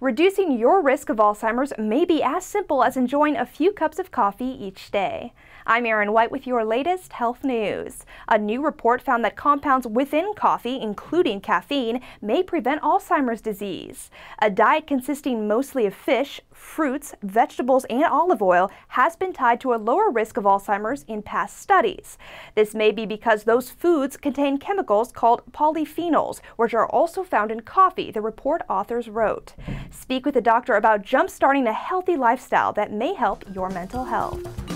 Reducing your risk of Alzheimer's may be as simple as enjoying a few cups of coffee each day. I'm Erin White with your latest health news. A new report found that compounds within coffee, including caffeine, may prevent Alzheimer's disease. A diet consisting mostly of fish, fruits, vegetables, and olive oil has been tied to a lower risk of Alzheimer's in past studies. This may be because those foods contain chemicals called polyphenols, which are also found in coffee, the report authors wrote. Speak with a doctor about jump-starting a healthy lifestyle that may help your mental health.